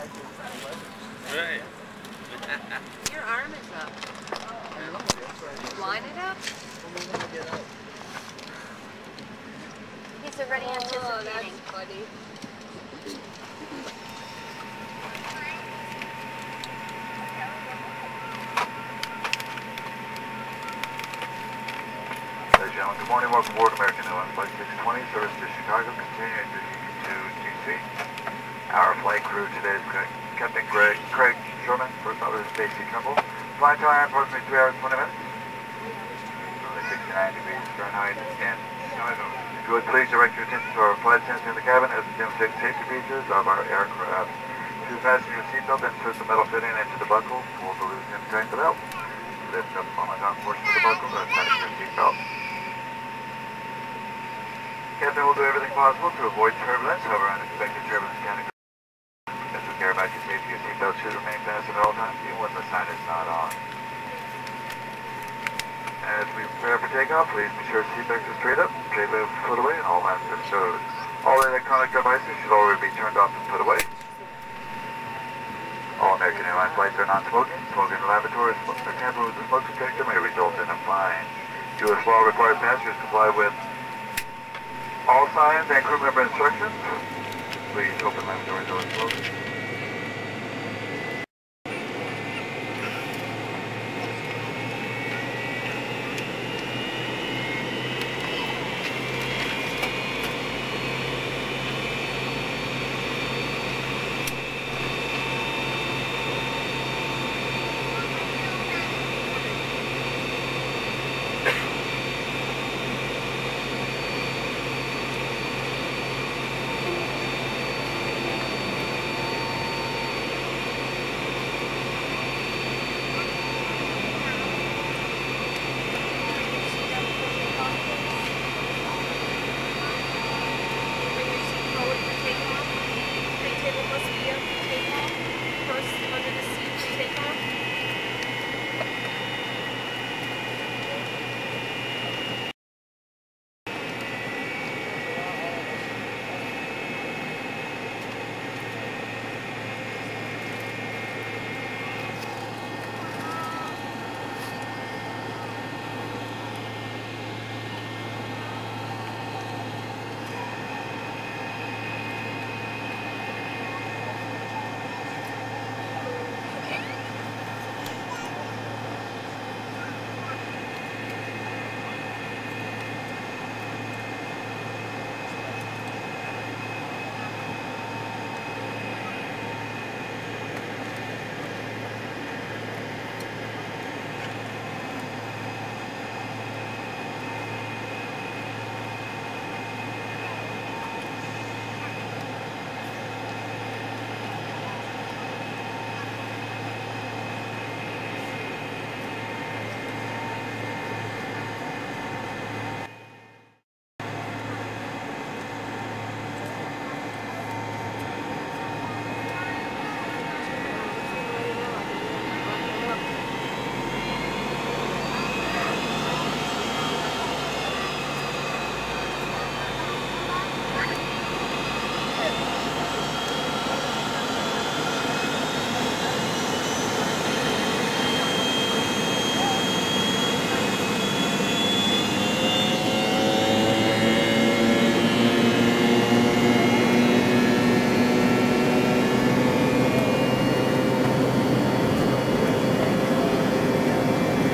Right. Your arm is up. You line it up? He's already Oh, that's anticipating. funny. Ladies gentlemen, good morning. Welcome aboard American Airlines Flight 620, service to Chicago, continuing to DC. Our flight crew today is Captain Greg, Craig Sherman, First Officer Stacy Trimble. Flight time approximately 3 hours 20 minutes. Only 69 degrees Fahrenheit Chicago. If you would please direct your attention to our flight sensor in the cabin as it demonstrates safety features of our aircraft. To fasten your seatbelt, insert the metal fitting into the buckle, pull the loose and tighten the belt. Lift up on the top portion of the buckle and tighten your seatbelt. Captain will do everything possible to avoid turbulence, however unexpected turbulence can occur. Care about your safety, your seatbelt should remain fastened at all times, even when the sign is not on. As we prepare for takeoff, please be sure seatbelts are straight up, straight left foot away, and all hands are stowed. All electronic devices should already be turned off and put away. All American Airlines flights are non-smoking. Smoking in the lavatory or tamper with a smoke detector may result in a fine. U.S. law requires passengers to comply with all signs and crew member instructions. Please open lavatory doors slowly.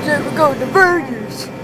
We go, the burgers.